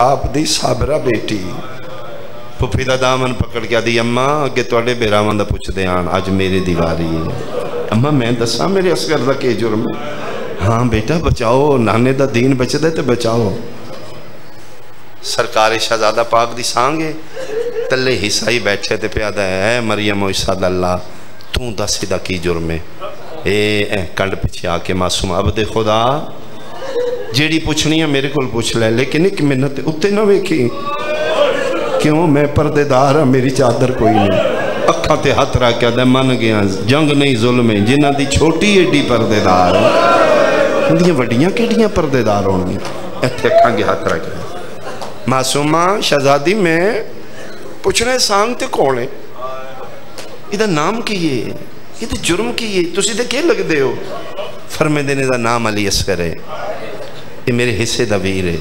ਆਪ ਦੀ ਸਾਬਰਾ ਬੇਟੀ ਫੁੱਫੀ ਦਾ ਦਾਮਨ ਪਕੜ ਕੇ ਆਦੀ ਅੰਮਾ ਅੱਗੇ ਤੁਹਾਡੇ ਬੇਰਾਵਾਂ ਦਾ ਪੁੱਛਦੇ ਆਣ ਅੱਜ ਮੇਰੇ ਦੀ ਵਾਰੀ ਹੈ ਅੰਮਾ ਮੈਂ ਦੱਸਾਂ ਮੇਰੇ ਅਸਗਰ ਦਾ ਕੀ ਜੁਰਮ ਹੈ ਹਾਂ ਬੇਟਾ ਬਚਾਓ ਨਾਨੇ ਦਾ ਦੀਨ ਬਚਦਾ ਤੇ ਬਚਾਓ ਸਰਕਾਰੀ ਸ਼ਹਜ਼ਾਦਾ ਪਾਕ ਦੀ ਸਾਂਗੇ ਤੱਲੇ ਹਿੱਸਾ ਹੀ ਬੈਠੇ ਤੇ ਪਿਆਦਾ ਹੈ ਮਰੀਮ ਇਸਾ ਅੱਲਾ ਤੂੰ ਦੱਸ ਇਹਦਾ ਕੀ ਜੁਰਮ ਹੈ ਇਹ ਇਹ ਕੰਡ ਪਿੱਛੇ ਆ ਕੇ ਮਾਸੂਮ ਅਬਦੇ ਖੁਦਾ ਜਿਹੜੀ ਪੁੱਛਣੀ ਹੈ ਮੇਰੇ ਕੋਲ ਪੁੱਛ ਲੈ ਲੇਕਿਨ ਇੱਕ ਮਿੰਟ ਉੱਤੇ ਨਾ ਵੇਖੀ ਕਿਉਂ ਮੈਂ ਪਰਦੇਦਾਰ ਹਾਂ ਮੇਰੀ ਚਾਦਰ ਕੋਈ ਨਹੀਂ ਅੱਖਾਂ ਤੇ ਹੱਥ ਰੱਖ ਕੇ ਆਦਾ ਮੰਨ ਗਿਆ ਜੰਗ ਨਹੀਂ ਜ਼ੁਲਮ ਹੈ ਜਿਨ੍ਹਾਂ ਦੀ ਛੋਟੀ ਏਡੀ ਪਰਦੇਦਾਰ ਹੁੰਦੀਆਂ ਵੱਡੀਆਂ ਕਿਹੜੀਆਂ ਪਰਦੇਦਾਰ ਹੋਣਗੀਆਂ ਇੱਥੇ ਅੱਖਾਂ ਕੇ ਹੱਥ ਰੱਖ ਕੇ ਮਾਸੂਮਾ ਸ਼ਹਜ਼ਾਦੀ ਮੈਂ ਪੁੱਛਣਾ ਸੰਗ ਤੇ ਕੌਣ ਹੈ ਇਹਦਾ ਨਾਮ ਕੀ ਹੈ ਇਹਦਾ ਜੁਰਮ ਕੀ ਹੈ ਤੁਸੀਂ ਤੇ ਕੀ ਲੱਗਦੇ ਹੋ ਫਰਮਾਉਂਦੇ ਨੇ ਦਾ ਨਾਮ ਅਲੀ ਅਸਗਰ ਹੈ ਇਹ ਮੇਰੇ ਹਿੱਸੇ ਦਾ ਵੀਰ ਹੈ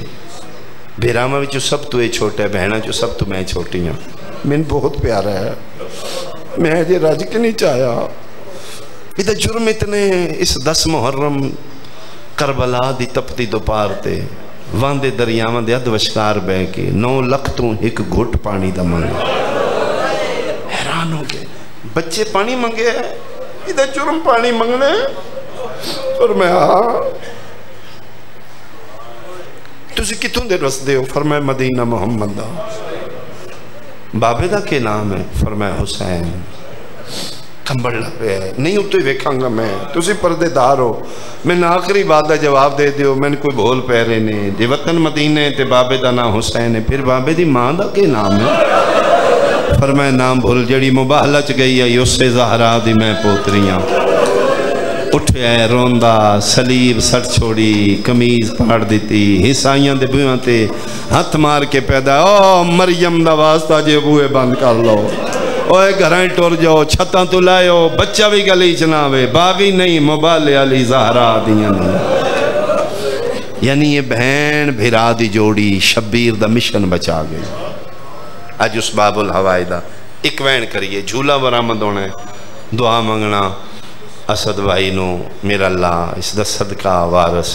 ਬੇਰਾਮਾ ਵਿੱਚੋਂ ਸਭ ਤੋਂ ਇਹ ਛੋਟਾ ਹੈ ਭੈਣਾਂ ਚੋਂ ਸਭ ਤੋਂ ਮੈਂ ਛੋਟੀ ਹਾਂ ਮੈਨੂੰ ਬਹੁਤ ਪਿਆਰਾ ਹੈ ਮੈਂ ਜੇ ਰੱਜ ਕੇ ਨਹੀਂ ਚਾਇਆ ਇਹਦਾ ਜੁਰਮ ਇਤਨੇ ਇਸ 10 ਮੁਹਰਮ ਕਰਬਲਾ ਦੀ ਤਪਤੀ ਦੁਪਹਿਰ ਤੇ ਵਾਂਦੇ ਦਰਿਆਵਾਂ ਦੇ ਅਧ ਵਿਚਕਾਰ ਬਹਿ ਕੇ 9 ਲੱਖ ਤੋਂ ਇੱਕ ਘੁੱਟ ਪਾਣੀ ਦਾ ਮੰਗ ਹੈਰਾਨ ਹੋ ਗਏ ਬੱਚੇ ਪਾਣੀ ਮੰਗੇ ਇਹਦਾ ਜੁਰਮ ਪਾਣੀ ਮੰਗਣਾ ਫਰਮਾਇਆ ਤੁਸੀਂ ਕਿੱਥੋਂ ਦੇ ਰਸਦੇ ਹੋ ਫਰਮਾਇਆ ਮਦੀਨਾ ਮੁਹੰਮਦ ਦਾ ਬਾਬੇ ਦਾ ਕੀ ਨਾਮ ਹੈ ਫਰਮਾਇਆ ਹੁਸੈਨ ਕੰਬੜ ਪਿਆ ਨਹੀਂ ਉੱਤੇ ਵੇਖਾਂਗਾ ਮੈਂ ਤੁਸੀਂ ਪਰਦੇਦਾਰ ਹੋ ਮੈਂ ਆਖਰੀ ਬਾਤ ਦਾ ਜਵਾਬ ਦੇ ਦਿਓ ਮੈਨੂੰ ਕੋਈ ਭੋਲ ਪੈ ਰਹੇ ਨੇ ਜੇ ਵਤਨ ਮਦੀਨੇ ਤੇ ਬਾਬੇ ਦਾ ਨਾਮ ਹੁਸੈਨ ਹੈ ਫਿਰ ਬਾਬੇ ਦੀ ਮਾਂ ਦਾ ਕੀ ਨਾਮ ਹੈ ਫਰਮਾਇਆ ਨਾਮ ਭੁੱਲ ਜਿਹੜੀ ਮੁਬਾਹਲਾ ਚ ਗਈ ਹੈ ਉਸੇ ਜ਼ਹਰਾ ਦੀ ਮੈਂ ਪੋਤਰੀਆਂ उठया रोंदा, सलीब सट छोड़ी, कमीज फाड़ दी हिसाइया के बूह से हथ मार के पैदा। ओ, मरियम का वास्ता जो बूहे बंद कर लो। ओए, घर टुर जाओ, छत तो लाओ बच्चा भी गली चला वे बागी नहीं मोबाले अली सहारा दियाँ यानी ये बहन भिरा दी जोड़ी शब्बीर का मिशन बचा गई। अज उस बाबुल हवाई का एक वैन करिए, झूला बरामद होना है, दुआ मंगना। ਅਸਦ ਭਾਈ ਨੂੰ ਮੇਰਾ ਅੱਲਾ ਇਸ ਦਾ ਸਦਕਾ ਵਾਰਸ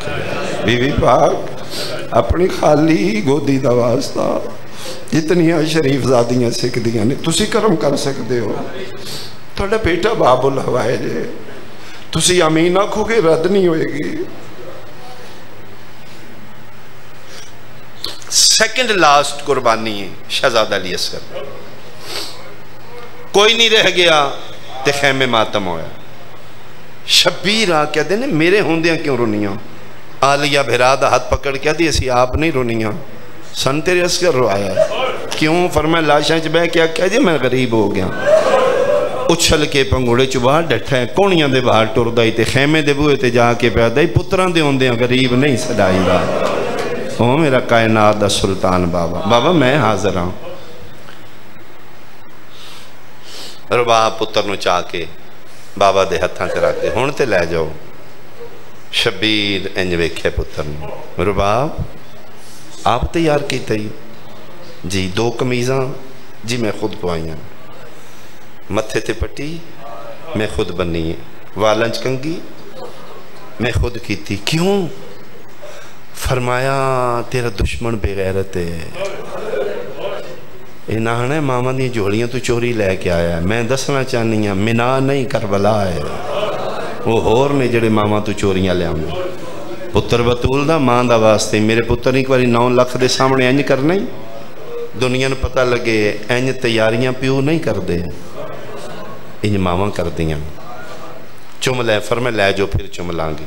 ਕਰੇ ਬੀਬੀ ਪਾਕ ਆਪਣੀ ਖਾਲੀ ਗੋਦੀ ਦਾ ਵਾਸਤਾ ਜਿਤਨੀਆਂ ਸ਼ਰੀਫ ਜ਼ਾਦੀਆਂ ਸਿੱਖਦੀਆਂ ਨੇ ਤੁਸੀਂ ਕਰਮ ਕਰ ਸਕਦੇ ਹੋ ਤੁਹਾਡਾ ਬੇਟਾ ਬਾਬੁਲ ਹਵਾਏ ਜੇ ਤੁਸੀਂ ਅਮੀਨ ਆਖੋਗੇ ਰੱਦ ਨਹੀਂ ਹੋਏਗੀ सेकंड लास्ट कुर्बानी है शहजादा अली असगर कोई नहीं रह गया ਤੇ ਖੈਮੇ ਮਾਤਮ ਹੋਇਆ ਸ਼ਬੀਰ ਆ ਕਹਿੰਦੇ ਨੇ ਮੇਰੇ ਹੁੰਦਿਆਂ ਕਿਉਂ ਰੋਨੀਆਂ ਆਲੀਆ ਭਰਾ ਦਾ ਹੱਥ ਪਕੜ ਕੇ ਆਦੀ ਅਸੀਂ ਆਪ ਨਹੀਂ ਰੋਨੀਆਂ ਸਨ ਤੇਰੇ ਅਸਗਰ ਰੋਇਆ ਕਿਉਂ ਫਰਮਾਇਆ ਲਾਸ਼ਾਂ 'ਚ ਬਹਿ ਕੇ ਆਖਿਆ ਜੀ ਮੈਂ ਗਰੀਬ ਹੋ ਗਿਆ ਉਛਲ ਕੇ ਪੰਗੂੜੇ 'ਚ ਬਾਹਰ ਡੱਠਾ ਕੋਣੀਆਂ ਦੇ ਬਾਹਰ ਟੁਰਦਾ ਹੀ ਤੇ ਖੈਮੇ ਦੇ ਬੂਹੇ ਤੇ ਜਾ ਕੇ ਪਿਆਦਾ ਹੀ ਪੁੱਤਰਾਂ ਦੇ ਹੁੰਦਿਆਂ ਗਰੀਬ ਨਹੀਂ ਸਦਾਈਦਾ ਉਹ ਮੇਰਾ ਕਾਇਨਾਤ ਦਾ ਸੁਲਤਾਨ ਬਾਬਾ ਬਾਬਾ ਮੈਂ ਹਾਜ਼ਰ ਹਾਂ ਰਬਾਬ ਪੁੱਤਰ ਨੂੰ ਚਾ ਕੇ ਬਾਬਾ ਦੇ ਹੱਥਾਂ 'ਚ ਰੱਖ ਕੇ, ਹੁਣ ਤੇ ਲੈ ਜਾਓ। ਸ਼ਬੀਰ ਇੰਜ ਵੇਖਿਆ ਪੁੱਤਰ ਨੂੰ ਰਬਾਬ ਆਪ ਤਿਆਰ ਕੀਤਾ ਹੀ ਜੀ, ਦੋ ਕਮੀਜ਼ਾਂ ਜੀ ਮੈਂ ਖੁਦ ਪਵਾਈਆਂ। ਮੱਥੇ ਤੇ ਪੱਟੀ ਮੈਂ ਖੁਦ ਬੰਨੀ ਵਾਲਾਂ 'ਚ ਕੰਗੀ ਮੈਂ ਖੁਦ ਕੀਤੀ। ਕਿਉਂ? ਫਰਮਾਇਆ, ਤੇਰਾ ਦੁਸ਼ਮਣ ਬੇਗੈਰਤ ਹੈ ਇਹਨਾਂ ਨੇ ਮਾਵਾਂ ਦੀਆਂ ਝੋਲੀਆਂ ਤੋਂ ਚੋਰੀ ਲੈ ਕੇ ਆਇਆ। ਮੈਂ ਦੱਸਣਾ ਚਾਹਨੀ ਆ ਮਿਨਾ ਨਹੀਂ ਕਰਬਲਾ ਹੈ। ਉਹ ਹੋਰ ਨੇ ਜਿਹੜੇ ਮਾਵਾਂ ਤੋਂ ਚੋਰੀਆਂ ਲਿਆਉਂਦੇ। ਪੁੱਤਰ ਬਤੂਲ ਦਾ ਮਾਂ ਦਾ ਵਾਸਤੇ ਮੇਰੇ ਪੁੱਤਰ ਇੱਕ ਵਾਰੀ 9 ਲੱਖ ਦੇ ਸਾਹਮਣੇ ਇੰਜ ਕਰਨਾ ਹੀ। ਦੁਨੀਆ ਨੂੰ ਪਤਾ ਲੱਗੇ, ਇੰਜ ਤਿਆਰੀਆਂ ਪਿਓ ਨਹੀਂ ਕਰਦੇ। ਇੰਜ ਮਾਵਾਂ ਕਰਦੀਆਂ। ਚੁੰਮ ਲੈ ਫਰਮਾ ਲੈ ਜੋ ਫਿਰ ਚੁੰਮ ਲਾਂਗੇ।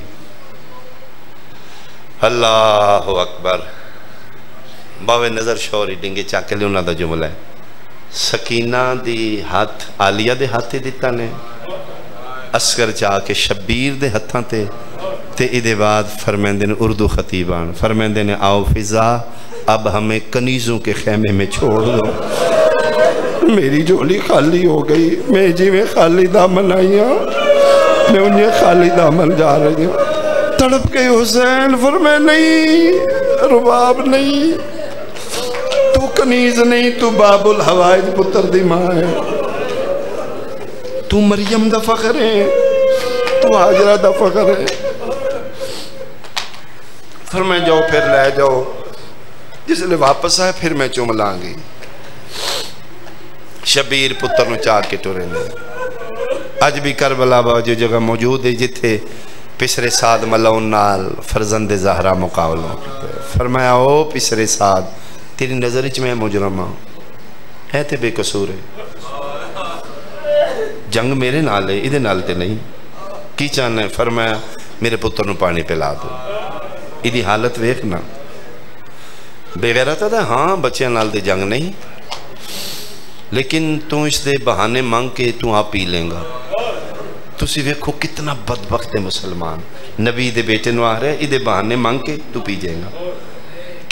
ਅੱਲਾਹੁ ਅਕਬਰ। ਬਾਵੇ ਨਜ਼ਰ ਸ਼ੌਰੀ ਡਿੰਗੇ ਚੱਕ ਕੇ ਉਹਨਾਂ ਦਾ ਜੁਮਲਾ ਹੈ ਸਕੀਨਾ ਦੀ ਹੱਥ ਆਲੀਆ ਦੇ ਹੱਥੇ ਦਿੱਤਾ ਨੇ ਅਸਗਰ ਜਾ ਕੇ ਸ਼ਬੀਰ ਦੇ ਹੱਥਾਂ ਤੇ ਤੇ ਇਹਦੇ ਬਾਅਦ ਫਰਮਾਉਂਦੇ ਨੇ ਉਰਦੂ ਖਤੀਬਾਨ ਫਰਮਾਉਂਦੇ ਨੇ आओ फिजा अब हमें कनीज़ों के खेमे में छोड़ दो मेरी झोली खाली हो गई मैं जिमें खाली दामन आई हूँ मैं उन्हें खाली दामन जा रही हूँ तड़प के हुसैन फरमाए नहीं रुबाब नहीं तू कनीज नहीं, तू बाबुल हवाइज पुत्र दी माँ है। तू मरियम दा फखर है, तू हाजरा दा फखर है। फरमाए जाओ फिर ले जाओ। जिसले वापस आए, फिर मैं चुम लांगी। शबीर पुत्र चाह के टुरे ने। अज भी करबला जो जगह मौजूद है जिथे पिछरे साद मलाउन नाल फरजंद जहरा मुकाबलों फरमाया, ओ पिछरे साद तेरी नज़र च मैं मुजरम हाँ है तो बेकसूर है। जंग मेरे नाल है ये नाल तो नहीं। की चाहना है? फरमाया मेरे पुत्र पानी पिला दो। यदी हालत वेखना बेगैरत है हाँ बच्चों नाल तो जंग नहीं। लेकिन तू इसके बहाने मंग के तू आप पी लेगा। तुम वेखो कितना बदबख्त है मुसलमान। नबी दे बेटे आ रहा है ये बहाने मंग के तू पी जाएगा।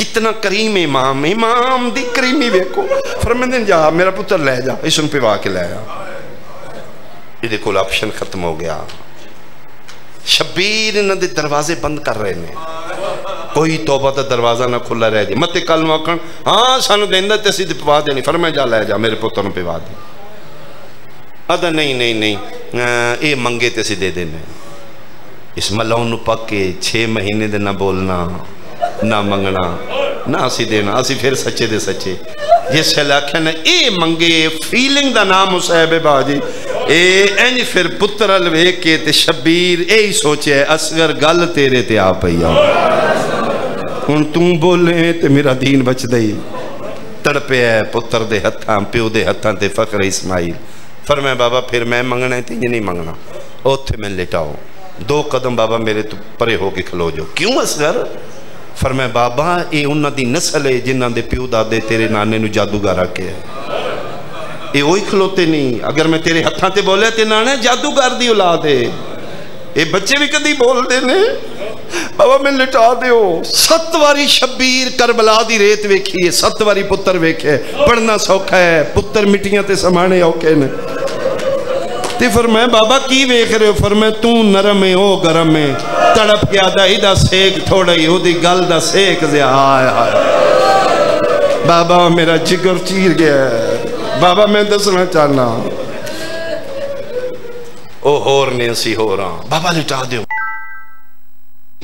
कितना करीम इमाम इमाम दी करीमी वेखो। फरमेंदे जा, मेरा पुत्र ले जा इसमें पिवा के ले आ। ये को ऑप्शन खत्म हो गया। शबीर इन्होंने दरवाजे बंद कर रहे हैं कोई तोबा का दरवाज़ा ना खुला रह जाए। मत कल मौकन हाँ सानू देंदा ते असीं पवा देनी। फिर मैं जा, लै जा, मेरे पुत्र ਨੂੰ पिवा दे। अदा नहीं नहीं नहीं ये मंगे तो असं दे देने। इस मलाउन के छे महीने दे ना बोलना। ना मंगना, ना असी देना असी फिर सच्चे दे सच्चे। जिस आख्या ने ये मंगे फीलिंग का नाम हुसैब बाजी। ए इंज फिर पुत्र अल वेख के ते शबीर यही सोचे असगर गल तेरे ते आ पई हूँ तू बोले तो मेरा दीन बच ही है पुत्र के हथा प्यो के हथा ते फकर इस्माइल। पर मैं बाबा, फिर मैं मंगना है तीन नहीं मंगना। उत्थे मैं लिटाओ दो कदम बाबा मेरे तो परे हो के खलो जो। क्यों असगर? पर मैं बाबा ये उन्होंने नस्ल है जिन्होंने प्यो दादे तेरे नाने जादूगर आके ये वही खलोते नहीं अगर मैं तेरे हथा से बोलिया तो नाना जादूगर की औलाद है। ये बच्चे भी कभी बोलते ने, बाबा मैं लिटा दो सत वारी शबीर करबला की रेत वेखी है सत वारी पुत्र वेखे पढ़ना सौखा है पुत्र मिट्टियाँ ते समाने औखे ने। ते फिर मैं, बाबा की वेख रहे हो? फिर मैं, तू नरम है, ओ गरम है। तड़प गया, दही सेक थोड़ा ही, ओदी गल दा सेक जे हाय हाय। बाबा, मेरा जिगर चीर गया बाबा, मैं दसना चाहना। ओ होर ने असी हो रहा बाबा, लिटा दो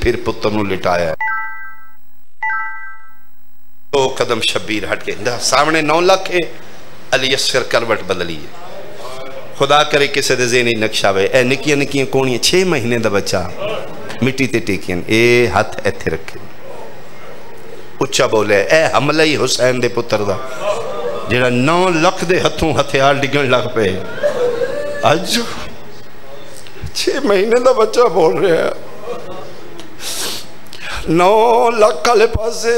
फिर पुत्र लिटाया। दो कदम शबीर हट के सामने नौ लख है। अली असर करवट बदली है। खुदा करे किसी के जेनी नक्शा वे। ए निकिया निकिया कोणियाँ? छे महीने का बच्चा। मिट्टी ते टेकियन, ए हथ इथे रखे। उच्चा बोले, ए हमला ही हुसैन दे पुत्र का जेड़ा नौ लख दे हथों हथियार डिगन लग पे। अज छे महीने का बच्चा बोल रहा है। नौ लख वाले पासे,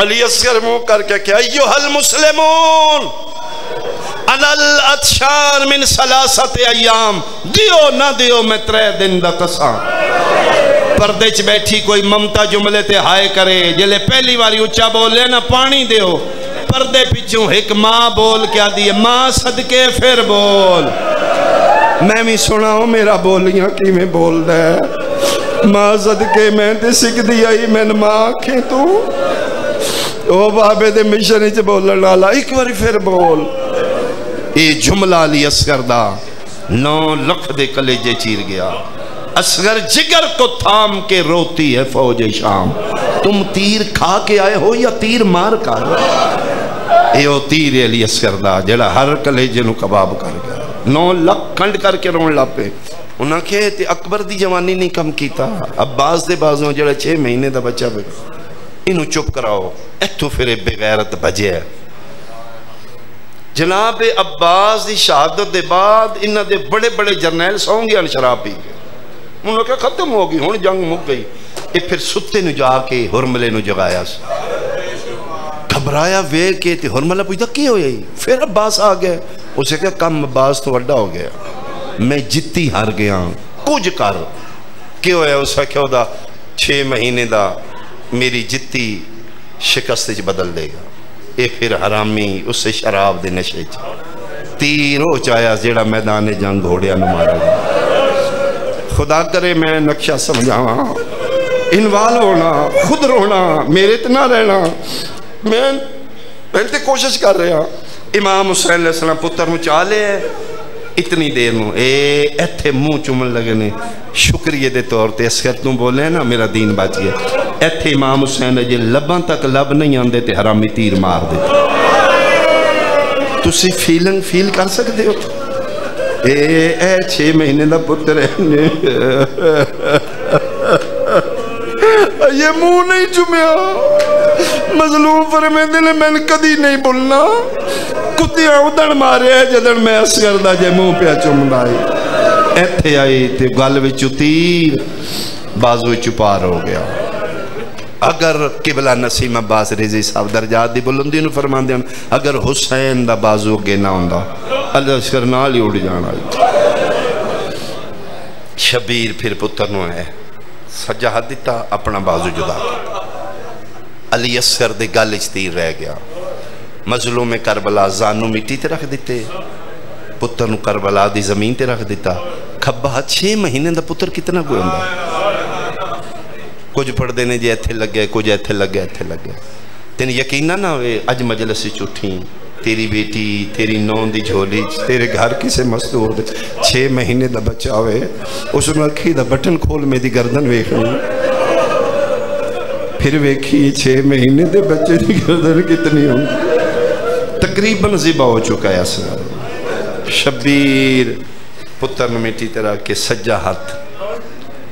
अली असगर मुँह करके क्या यो हल मुसलमोन अनल अतशार मिन सलासत अयाम दियो ना दियो मैं त्रै दिन दा तसा। पर्दे च बैठी कोई ममता जुमले ते हाय करे ज़िले पहली बारी उच्चा बोले ना पानी दियो। पर्दे पिछू एक माँ बोल क्या दी माँ, सदके फिर बोल। मैं भी सुना मेरा बोलियाँ कि मैं बोल है? माँ, सदके मैं तो सिखती आई, मैंने माँ आखे तू? ओ बाबे दे मिशन च बोलने वाला एक बार फिर बोल। ये जुमला अली असगर दा। नौ लख दे कलेजे चीर गया। असगर जिगर को थाम के रोती है फौज शाम। तुम तीर खा के आए हो या तीर मार कर? यो तीर अली असगर दा, जड़ा हर कलेजे कबाब कर गया। नौ लख खंड करके रोन लग पे उन्हें ते अकबर दी जवानी नहीं कम किया अब्बास दे बाजों जड़ा छे महीने का बच्चा इनू चुप कराओ। इतों फिर बेगैरत बजे जनाब अब्बास की शहादत के बाद इन्होंने बड़े बड़े जरनैल सौ गए शराब पी के उन्होंने क्या खत्म हो गई हूँ जंग मुक गई। ये फिर सुते जाके हुरमले जगाया घबराया वे के हुरमला पूछता की हो फिर अब्बास आ गया। उसे क्या कम अब्बास तो व्डा हो गया। मैं जित्ती हार गया कुछ कर। कि होया? उस छे महीने का मेरी जित्ती शिकस्त बदल देगा। ये फिर हरामी उस शराब के नशे च। तीर हो चाया जोड़ा मैदान जंग घोड़िया मारा गया खुदा करे मैं नक्शा समझावा। इनवाल होना, खुद रोना, मेरे तो ना रहना। मैं मैं तो कोशिश कर रहा। इमाम हुसैन पुत्र चाह लिया इतनी देर में। ए इतने मुँह चुमन ने शुक्रिए के तौर पर इस कर तू बोले ना, मेरा दीन बच गया। इतने इमाम हुसैन अजे लबन तक लभ नहीं आते तो हरामी तीर मार दे। तुम फीलिंग फील कर सकते हो? ए छे महीने का पुत्र ये मुँह नहीं चुमया मजलूम फरमेंदे ने, मैंने कभी नहीं बोलना। ਕੁੱਤਿਆਂ ਉਦਣ ਮਾਰਿਆ ਜਦਣ ਮੈਂ ਅਸਗਰ ਦਾ ਜੇ ਮੂੰਹ ਪਿਆ ਚੁੰਮਦਾ ਏ ਇੱਥੇ ਆਈ ਤੇ ਗੱਲ ਵਿੱਚ ਤੀਰ ਬਾਜ਼ੂ ਵਿੱਚ ਪਾਰ ਹੋ ਗਿਆ ਅਗਰ ਕਿਬਲਾ ਨਸੀਮ ਅਬਾਸ ਰਜ਼ੀ ਸਾਹਿਬ ਦਰਜਾਤ ਦੀ ਬੁਲੰਦੀ ਨੂੰ ਫਰਮਾਉਂਦੇ ਹਨ ਅਗਰ ਹੁਸੈਨ ਦਾ ਬਾਜ਼ੂ ਅੱਗੇ ਨਾ ਹੁੰਦਾ ਅੱਲਾ ਅਸਗਰ ਨਾਲ ਹੀ ਉੱਡ ਜਾਣਾ ਸ਼ਬੀਰ ਫਿਰ ਪੁੱਤਰ ਨੂੰ ਆਇਆ ਸੱਜਾ ਹੱਥ ਦਿੱਤਾ ਆਪਣਾ ਬਾਜ਼ੂ ਜੁਦਾ ਕੀਤਾ ਅਲੀ ਅਸਗਰ ਦੇ ਮਜ਼ਲੂਮ ਕਰਬਲਾ ਜਾਨੂ ਮਿੱਟੀ ਤੇ ਰੱਖ ਦਿੱਤੇ ਪੁੱਤਰ ਨੂੰ ਕਰਬਲਾ ਦੀ ਜ਼ਮੀਨ ਤੇ ਰੱਖ ਦਿੱਤਾ ਖੱਬਾ 6 ਮਹੀਨੇ ਦਾ ਪੁੱਤਰ ਕਿਤਨਾ ਕੋਈ ਹੁੰਦਾ ਕੁਝ ਪੜਦੇ ਨੇ ਜੇ ਇੱਥੇ ਲੱਗਿਆ ਕੁਝ ਇੱਥੇ ਲੱਗਿਆ ਇੱਥੇ ਲੱਗਿਆ ਤੈਨੂੰ ਯਕੀਨ ਨਾ ਹੋਵੇ ਅੱਜ ਮਜਲਿਸ ਵਿੱਚ ਉੱਠੀ ਤੇਰੀ ਬੇਟੀ ਤੇਰੀ ਨੌਂ ਦੀ ਝੋਲੀ ਚ ਤੇਰੇ ਘਰ ਕਿਸੇ ਮਸਦੂਰ ਦੇ 6 ਮਹੀਨੇ ਦਾ ਬੱਚਾ ਹੋਵੇ ਉਸ ਨੂੰ ਅੱਖੀ ਦਾ ਬਟਨ ਖੋਲ ਮੇਰੀ ਗਰਦਨ ਵੇਖਣੀ ਫਿਰ ਵੇਖੀ 6 ਮਹੀਨੇ ਦੇ ਬੱਚੇ ਦੀ ਗਰਦਨ तकरीबन ज़िबा हो चुका है असलम पुत्र नमेटी तरह के सज्जा हाथ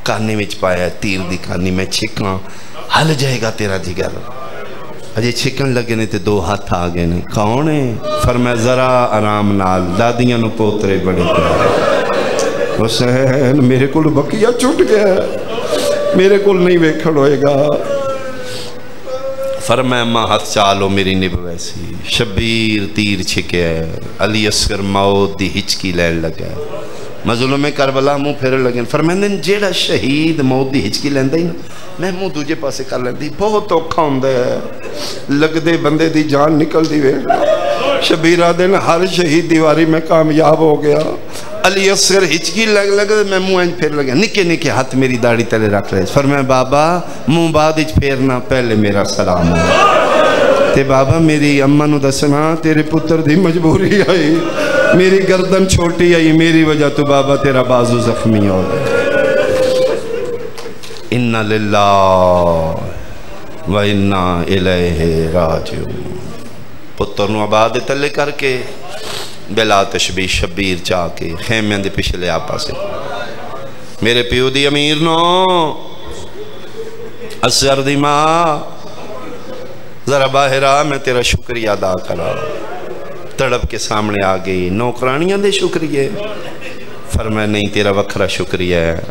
कानी में पाया तीर की कानी मैं छिका हल जाएगा तेरा जिगर। अजय छिकन लगे ने तो दो हाथ आ गए ने। कौन है? फिर मैं जरा आराम नाल, दादिया पोतरे बने हुसैन मेरे को बकिया छुट गया। मेरे को नहीं वेखण होएगा। फरमैमा हथ चालो, मेरी निब वैसी। शबीर तीर छिके, अली असगर मौत की हिचकी लैन लगे। में करबला, मुँह फिर लगे। फरमैंदन जेड़ा शहीद मौत की हिचकी लैंदा ही ना, मैं मुँह दूजे पास कर ली बहुत औखा होंगे लगते बंदे की जान निकलती वे। शबीरा दिन हर शहीद दीवारी में कामयाब हो गया। अली असगर हिचकी लग लग मैं मुँह इंज फेर लगे। निके निके हाथ मेरी दाढ़ी तले रख ले फिर मैं, बाबा, मुँह बाद फेरना पहले मेरा सलाम ते बाबा, मेरी अम्मा दसना तेरे पुत्र की मजबूरी आई। मेरी गर्दन छोटी आई, मेरी वजह तो बाबा, तेरा बाजू जख्मी हो गया। इन्ना लिल्ला व इन्ना इले राज पुत्र आबाद तले करके ਬਿਲਾ ਤਸ਼ਬੀਹ ਸ਼ਬੀਰ ਚਾ ਕੇ ਖੈਮਿਆਂ ਦੇ ਪਿਛਲੇ ਆ ਪਾਸੇ ਮੇਰੇ ਪਿਓ ਦੀ ਅਮੀਰ ਨੋ ਅਸਰ ਦੀ ਮਾਂ ਜ਼ਰਾ ਬਾਹਰ ਆ ਮੈਂ ਤੇਰਾ ਸ਼ੁਕਰੀਆ ਅਦਾ ਕਰਾਂ ਤੜਪ ਕੇ ਸਾਹਮਣੇ ਆ ਗਈ ਨੌਕਰਾਨੀਆਂ ਦੇ ਸ਼ੁਕਰੀਏ ਫਰਮਾਇਆ ਨਹੀਂ ਤੇਰਾ ਵੱਖਰਾ ਸ਼ੁਕਰੀਆ ਹੈ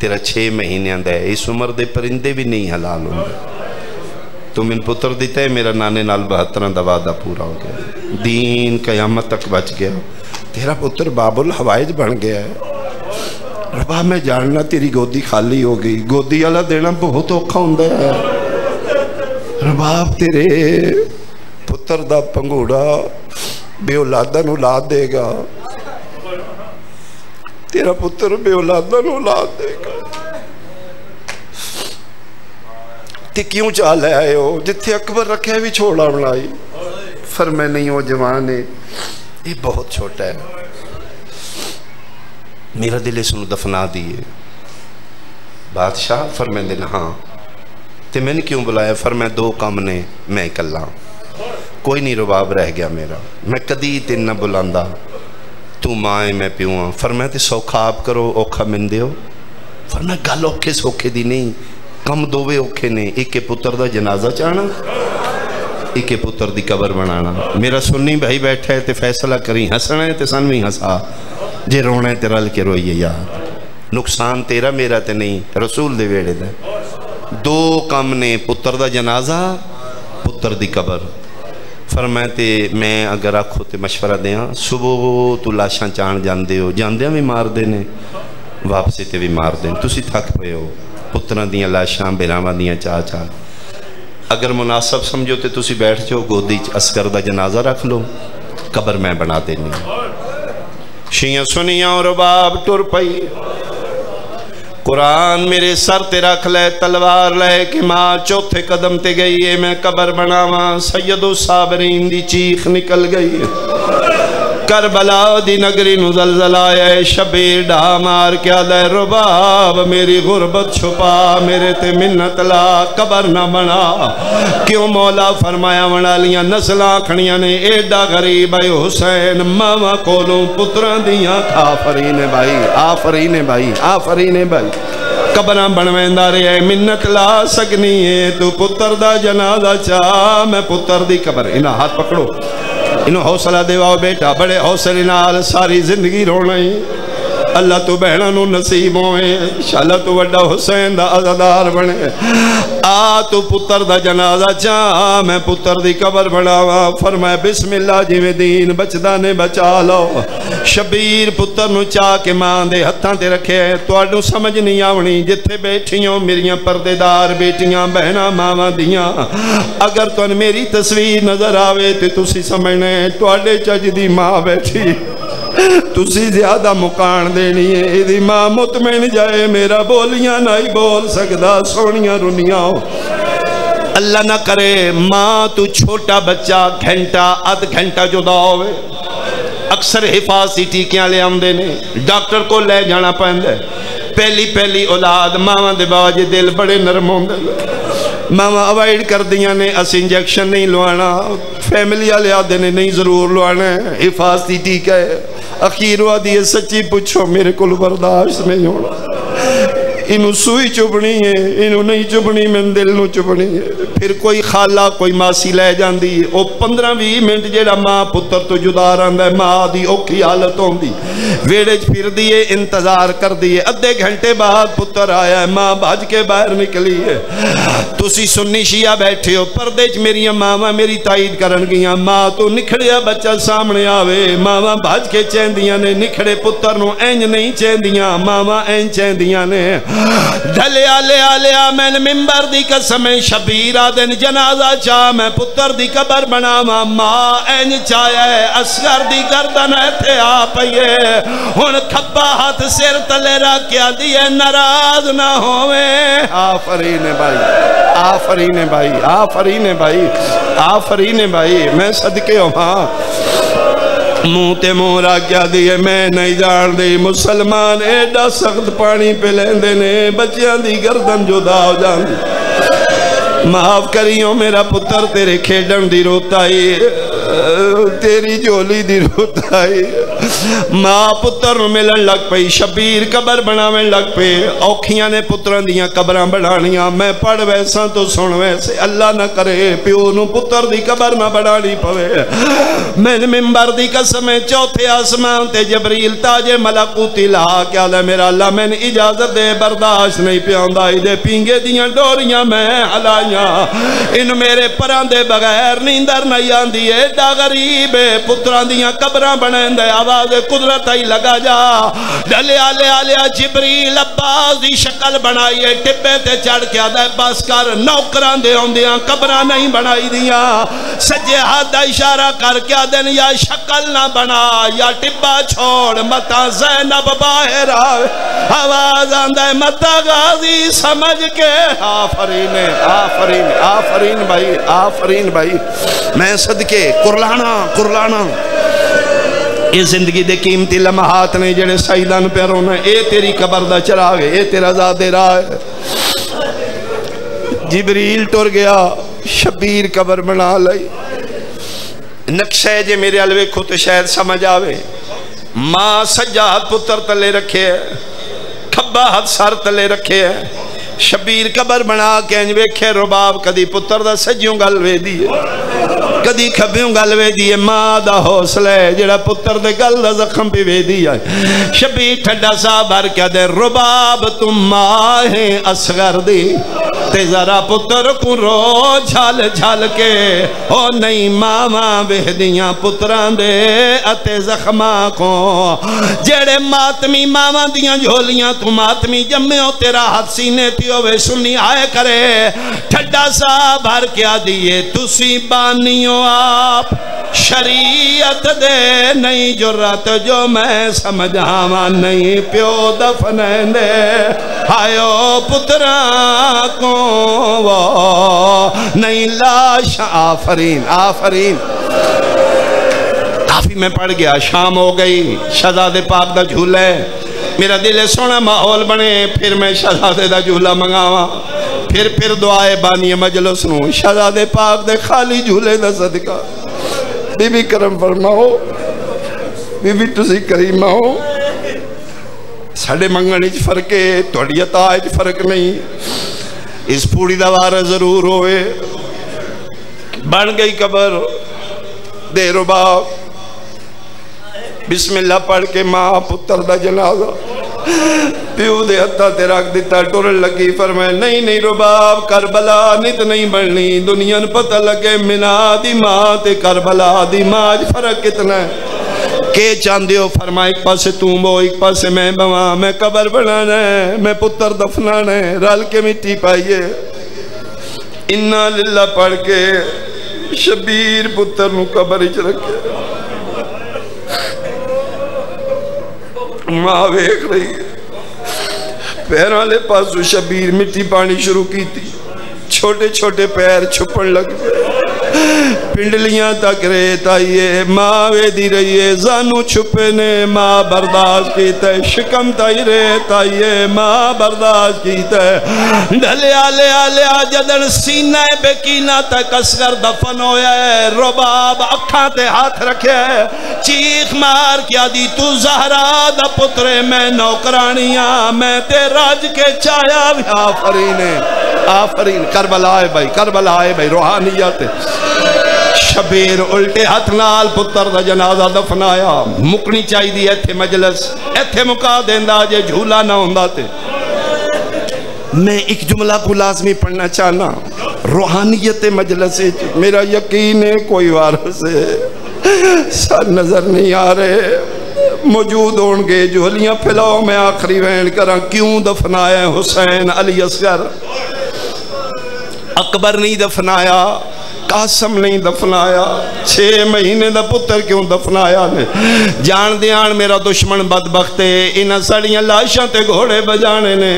ਤੇਰਾ 6 ਮਹੀਨਿਆਂ ਦਾ ਇਸ ਉਮਰ ਦੇ ਪਰਿੰਦੇ ਵੀ ਨਹੀਂ ਹਲਾਲ ਹੁੰਦੇ ਤੂੰ ਮੈਨੂੰ ਪੁੱਤਰ ਦਿੱਤਾ ਹੈ, ਮੇਰਾ ਨਾਨੇ ਨਾਲ 72 ਦਾ ਵਾਅਦਾ ਪੂਰਾ ਹੋ ਗਿਆ। ਦੀਨ ਕਿਆਮਤ ਤੱਕ ਬਚ ਗਿਆ। ਤੇਰਾ ਪੁੱਤਰ ਬਾਬੁਲ ਹਵਾਇਜ ਬਣ ਗਿਆ ਹੈ। ਰੱਬਾ, ਮੈਂ ਜਾਣਨਾ ਤੇਰੀ ਗੋਦੀ ਖਾਲੀ ਹੋ ਗਈ। ਗੋਦੀ ਵਾਲਾ ਦੇਣਾ ਬਹੁਤ ਔਖਾ ਹੁੰਦਾ ਹੈ। ਰਬਾਬ ਤੇਰੇ ਪੁੱਤਰ ਦਾ ਪੰਘੂੜਾ ਬੇਔਲਾਦਾਂ ਨੂੰ ਲਾ ਦੇਗਾ। ਤੇਰਾ ਪੁੱਤਰ ਬੇਔਲਾਦਾਂ ਨੂੰ ਔਲਾਦ ਦੇਗਾ। क्यों चाल है आए हो जिथे अकबर रखे भी छोड़ा बनाई। फर मैं नहीं वो जवान है। ये बहुत छोटा है। मेरा दिल इसमें दफना दिए। बादशाह, फर मैं दिन हाँ। तो मैंने क्यों बुलाया? फर मैं दो कम ने, मैं कला कोई नहीं रुबाब रह गया मेरा। मैं कदी तेन ना बुलांदा। तू माँ है मैं प्यो हाँ फर मैं तो सौखा आप करो, औखा मिन दो फर मैं गल औखे सौखे दी नहीं। कम दोवे औखे ने एक पुत्र का जनाजा चाहना एक पुत्र की कबर बनाना मेरा सुन्नी भाई बैठा है तो फैसला करी हसना है तो सन भी हसा जे रोना है तो रल के रोइए यार नुकसान तेरा मेरा तो नहीं रसूल दे वेड़े दा दो कम ने पुत्र का जनाजा पुत्र की कबर फिर मैं ते मैं अगर आखो तो मशवरा दें सुबह तू लाशा चाण जाते हो जाद्या भी मारते ने वापसी ते भी मारते तुम थक पे हो पुत्रां दियाँ लाशां बिरावां दियाँ चाह चाह अगर मुनासब समझो तो तुम बैठ जाओ, गोदी असकर का जनाजा रख लो। कबर मैं बना देनी शिया सुनिया और बाब टुर पई। कुरान मेरे सर ते रख ले, तलवार ले कि माँ चौथे कदम ते गई है, मैं कबर बनावा। सैयदो साबरीन दी चीख निकल गई करबला दी नगरी जलजलाया शबीर डा मार के आद रुबाब, मेरी गुरबत छुपा, मेरे ते मिन्नत ला, कबर ना बना। क्यों मौला फरमाया बना लिया नस्ल खड़िया ने, एडा गरीब है हुसैन, मावा कोलों पुत्रा दिया। आफरी ने भाई, आफरी ने भाई, आफरी ने भाई। कबर बनवेंदा रहा, मिन्नत ला सकनी है, तू पुत्र दा जनाजा चा। मैं पुत्र दी कबर इन्हें हाथ पकड़ो। इन्हों हौसला देवाओ बेटा बड़े हौसले नाल सारी ज़िंदगी रोना ही अल्लाह तो बहनों नसीब होए शाला तू व्डा हुसैन का बने आ तू पुत्र जनाजा चाह मैं पुत्र की कबर बनावा फरमाया बिस्मिल्ला जिमें दीन बचदा ने बचा लो शबीर पुत्र चाह के माँ के हथा ते रखे तो समझ नहीं आवनी जिथे बैठी हो मेरिया परदेदार बेटियाँ बहन मावा दिया अगर तुम मेरी तस्वीर नज़र आवे तो तुम समझने थोड़े चज की माँ बैठी तुसी ज़्यादा मुकान देनी है यदि माँ मुतमिन जाए, मेरा बोलियाँ नहीं बोल सकता सोनिया रुनिया अल्लाह ना करे, माँ तू छोटा बच्चा, घंटा, अध घंटा जुदा हो अक्सर हिफाजती टीकियाँ ले आते ने, डॉक्टर को ले जाना पैंदा पहली पहली औलाद मावा के बाजे दिल बड़े नरम होंगे मावा अवॉइड कर दिया ने, अस इंजैक्शन नहीं लवाना फैमिली वाले आते ने, नहीं ज़रूर लवाना हिफाजती टीका है। अखीर आदि सच्ची पूछो मेरे को बर्दाश्त नहीं होना। इनू सूई चुभनी है, इनू नहीं चुभनी मैं दिल न चुभनी है। फिर कोई खाला, कोई मासी लै जाती है वह पंद्रह भी मिनट जो माँ पुत्र तो जुदा रहा माँ की औखी हालत होती वेड़े च फिर है, इंतज़ार कर दी है। अद्धे घंटे बाद पुत्र आया, माँ भज के बाहर निकली है। तुम सुन्नी शिया बैठे हो, परदे च मेरिया मावा मेरी ताईद कर माँ तो निखड़िया बच्चा सामने आवे, मावा भज के चेंदिया ने, निखड़े पुत्र इंज नहीं चेंदिया, मावा इंज चेंदिया ने। ढलिया लिया लिया, मैंने मिंबर दी कसम शबीर दिन जनाजा चाह मैं पुत्र दी कबर बनावा, माँ इंज चाया असगर दी इथे आ पईए हुन खब्बा हाथ सिर तले रखिया दिए नाराज़ ना होवे। आफरी ने भाई, आफरी ने भाई, आफरी ने भाई, आफरी ने भाई, मैं सदके हो हाँ मुँह ते मुँह राख्या दिए, मैं नहीं जान दी मुसलमान एडा सख्त पानी पे लेंदे ने बच्चों की गर्दन जुदा हो जाती माफ़ करियो मेरा पुत्र तेरे खेडन की रोता है तेरी झोली दी रुताई। माँ पुत्र मिलन लग पई शबीर कबर बनावे लग पे औखियाँ ने पुत्रां दियाँ कबरां बनानियाँ मैं पढ़ वैसा तो सुन वैसे अल्लाह ना करे प्यो नु पुत्र दी कबर ना बनानी पवे मैंने मिंबर दी कसम चौथे आसमान ते जबरील ताजे मलाकुती ला क्या ले मेरा अल्लाह मैंने इजाज़त दे बर्दाश्त नहीं पियांदा इदे पिंगे दियाँ डोरियाँ मैं हलाइयाँ इन मेरे परां बगैर नींदर नहीं आंदी एडा गरीब पुत्रा दिया कबर बने आवाज़ कुदरत ही लगा जा। डलिया लिया लिया जिबरील अब्बास की शक्ल बनाई है, टिब्बे ते चढ़ के आदा बस कर, नौकर दे आंदिया कबर नहीं बनाई दिया। सज्जे हाथ का इशारा करके आदे या शक्ल ना बना, या टिब्बा छोड़, मता जैनब बाहर आवाज़ आंदा मता गाजी समझ के। आफरीन आफरीन आफरीन भाई आफरीन भाई। मैं सदके कुरलाना कुरलाना। ये ज़िंदगी के कीमती लम्हात ने जेडे शहीदान पे रोना ये तेरी कबर का चराग ये तेरा जादे राह जिबरील तुर गया शबीर कबर बना ली नक्शा जे मेरे अल वेखो तो शायद समझ आवे। माँ हाथ पुत्र तले रखे है, खब्बा हाथ सर तले रखे है। शबीर कबर बना के अंज वेखे, रुबाब कदी पुत्र दा गल वेदी है कदी खबियों गल वेदी है माँ का हौसला है जरा पुत्र दे गल का जख्म भी वेदी है शबीर ठंडा सा भर के दे रुबाब तू माँ है असगर दी। ते जरा पुत्र को रो झल झल के। ओ नहीं मावा वेहदियाँ पुत्रां दे अते जख्मा को। जेड़े मातमी मावा दियाँ झोलियाँ, तू मातमी जम्मे तेरा हाथ सीने थी होवे सुनी आए करे। ठड्डा सा भर क्या दिए तुसी बानियो आप। शरीयत दे नहीं जुरत जो मैं समझावा नहीं, प्यो दफन दे। हायो पुत्रा को वो नहीं लाश आफरीन आफरीन। काफ़ी मैं पढ़ गया, शाम हो गई, शहजादे पाक का झूला है। मेरा दिल सोना माहौल बने, फिर मैं शहजादे का झूला मंगावा। फिर फिर दुआए बानी मजलस न, शहजादे पाक दे खाली झूले का सदका। बीबी करम फरमाओ बीबी तुम करीमा हो। साढ़े मंगने फ़र्क है थोड़ी अताज फ़र्क नहीं। इस पूड़ी का वार ज़रूर होए बन गई कबर देरो बाप। बिस्मिल्ला पढ़ के माँ पुत्र का जनाजा। प्यो हथा ते रख दिता टुरन लगी, पर मैं नहीं नहीं रुबाब, करबला नित नहीं बननी। दुनिया पता लगे मिना दी माँ ते करबला दी माँ फ़र्क कितना है। के चाहते हो? फरमा, एक पासे तू बो, एक पासे मैं बवा। मैं कबर बनाना है, मैं पुत्र दफनाना है। रल के मिट्टी पाइए। इन्ना लीला पढ़ के शबीर पुत्र कबर च रखे। माँ वेख रही पैर पासों शबीर मिट्टी पानी शुरू की छोटे छोटे पैर छुपन लग गए। पिंडलियाँ तक रेत आइए माँ वेदी रहिए, जानू छुपे ने माँ बर्दाश्त की तय। शिकम तई रेत आइए माँ बर्दाश्त की तय। ढलिया लिया लिया जदन सीना बेकीना तक असगर दफन होया है। रुबाब अखा ते हाथ रखे चीख मार क्या दी तू जहरा द पुत्रे, मैं नौकरानिया, मैं ते राज के चाया भी आफरीन आफरीन करबला है भाई करबला है भाई, रूहानियत। शबीर उल्टे हथ नाल पुत्र का जनाजा दफनाया। मुकनी चाहिए इतने मजलस इतने मुका देंदा जे झूला ना होंदा ते। मैं एक जुमला को लाजमी पढ़ना चाहना, रूहानियत मजलस मेरा यकीन है कोई वारस है। सर नज़र नहीं आ रहे, मौजूद होंगे झोलियाँ, फैलाओ मैं आखिरी वैन करा, क्यों दफनाया हुसैन अली असगर? अकबर नहीं दफनाया, कासम नहीं दफनाया, छे महीने का पुत्र क्यों दफनाया ने? जान दयान मेरा दुश्मन बदबख्त है साड़िया लाशा ते घोड़े बजाने ने।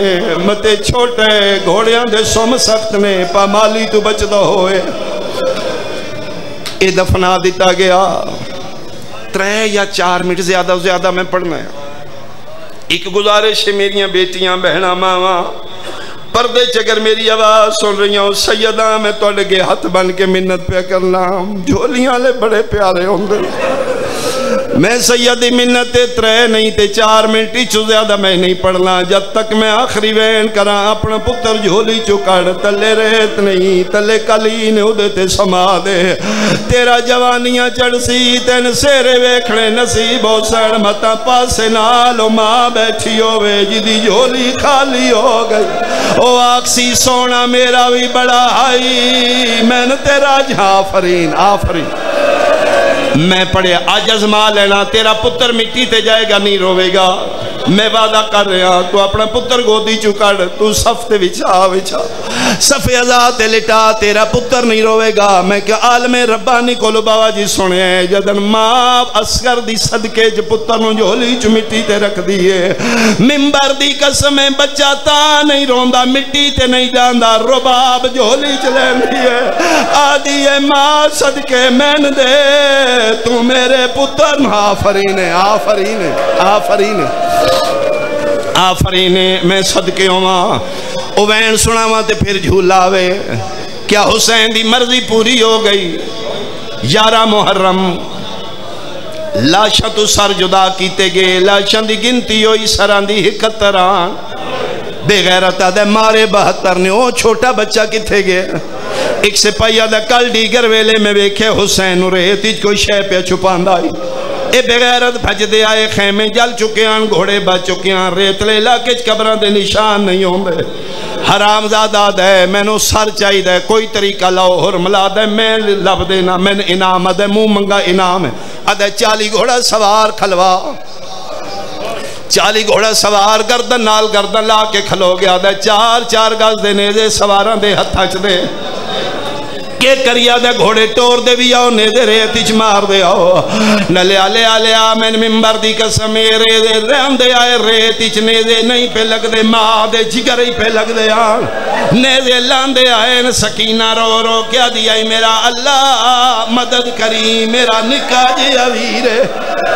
मते छोटे घोड़िया के सुम सख्त ने पामाली तू बचता ये दफना दिता गया। त्रै या चार मिनट ज़्यादा ज़्यादा मैं पढ़ना है। एक गुजारिश है मेरिया बेटियाँ बहना मावा। पर्दे अगर मेरी आवाज़ सुन रही हो, सैयदा, मैं थोड़े अगे हथ बन के मिन्नत पे करना। झोलियाँ बड़े प्यारे होंगे मैं सैयद मिन्नत त्रै नहीं ते चार मिनट चो ज़्यादा मैं नहीं पढ़ना। जब तक मैं आखिरी वैन करा, अपना पुत्र झोली चो तले रेत नहीं, तले कली ने उदे समा दे। तेरा जवानियाँ चढ़सी तेन सेरे वेखने नसीब हो मता पासे नाल माँ बैठी होवे, जिदी झोली खाली हो गई। ओ आखसी, सोना मेरा भी बड़ा हाई, मैंने तेरा जा फरीन आफरीन मैं पढ़िया अज अजमा लेना तेरा पुत्र मिट्टी ते जाएगा नहीं रोवेगा। मैं वादा कर रहा, तू अपना पुत्र गोदी चू कड़ तू सफ सफे आज़ाद लिटा, तेरा पुत्र नहीं रोवेगा। मैं क्या आलमे रब्बानी को बाबा जी सुने, जदन माँ असगर दी सदके च पुत्र झोली च मिट्टी ते रख दिए। मिंबर दी कसम बच्चा ता नहीं रोंदा, मिट्टी ते नहीं जांदा, रुबाब झोली च लैंदी है आदि है माँ सदके मैन दे, तू मेरे पुत्र आफरीन आफरीन आफरीन आफरी ने मैं सदके होवा सुनावा तो फिर झूला आवे क्या हुसैन की मर्ज़ी पूरी हो गई यारा मुहर्रम लाशा तो सर जुदा किए गए लाशा की गिनती हुई सर की इकहत्तर बेगैरता मारे बहत्तर ने वो छोटा बच्चा कितने गया एक सिपाहिया कल डीगर वेले में वेख्या हुसैन रेत कोई शह पे छुपा ये बेगैरत भजते आए खेमे जल चुके हैं घोड़े बच चुके हैं रेतले इलाके कबर के निशान नहीं आते हरामजादा दे मैनू सर चाहिए कोई तरीका लाओ होर मिला दे मैं लब देना मैंने इनाम अदे मुँह मंगा इनाम अदे चाली घोड़ा सवार खलवा चाली घोड़ा सवार गर्दन नाल गर्दन ला के खलो गया चार चार गज देने दे सवार च दे के करिया दे घोड़े टोर दे भी आओ ने दे रेत च मार दे आओ। नले आले आले आ मैन मिंबर दी कसम रे दे रहंदे आए, रेत च ने दे नहीं पे लगदे, माँ दे जिगर ही पे लगदे आ ने दे लांदे आए न, सकीना रो रो, क्या दिया मेरा अल्लाह, मदद करी, मेरा निका जिया वीर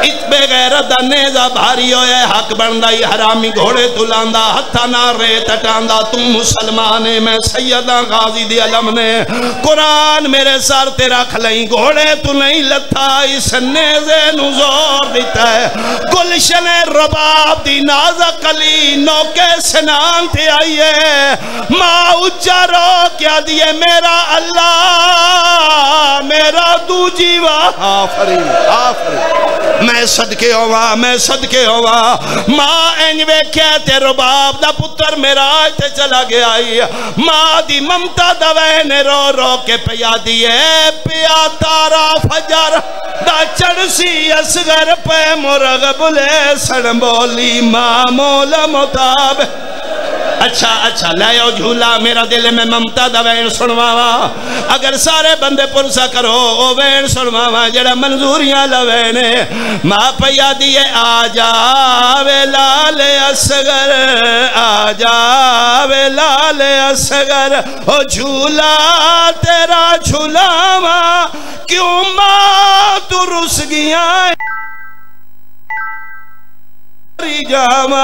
इत बेगैरत दा नेजा भारी होए, हक बनदा ही हरामी घोड़े तुलांदा हथा ना रेत हटांदा, तू मुसलमान है, मैं सैयदा गाजी दी अलम ने। कुरान कुरान मेरे सर ते रख लई घोड़े तू नहीं लथा इस नेजे ज़ोर दिता है। गुलशन रबाब दी नाजक कली नौके स्नान थे आइए माँ उच्चा रो क्या दिए मेरा अल्लाह मेरा दूजी वाह। आफरी आफरी। मैं सदके होवा मैं सदके होवा। माँ इंज वेख्या ते रबाब दा पुत्र मेरा चला गया माँ दी ममता दवे ने रो रो के पिया दिए, पिया तारा फजर। दा चढ़सी असगर पे मुरग बुले सड़ बोली मामोल मुताब। अच्छा अच्छा ले झूला, मेरा दिल में ममता दा वैन सुनवावा। अगर सारे बंदे पुरसा करो, ओ वैन सुनवावा, जड़ा मंजूरियाँ लवे ने। माँ पैया दिए, आ जावे लाल असगर, आ जावे लाल असगर। ओ झूला तेरा झूलावा, क्यों माँ तू रुस गया? जावा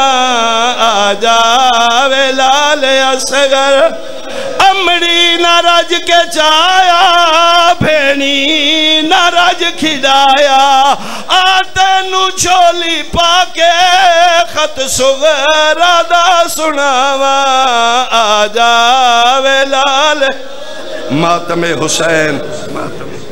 आ जावे लाल असगर। अमड़ी नाराज़ के चाया, भेणी नाराज़ खिदाया आ तेनू छोली पाके खत सुगरा दा सुनावा। आ जावे लाल। मातम हुसैन। मातम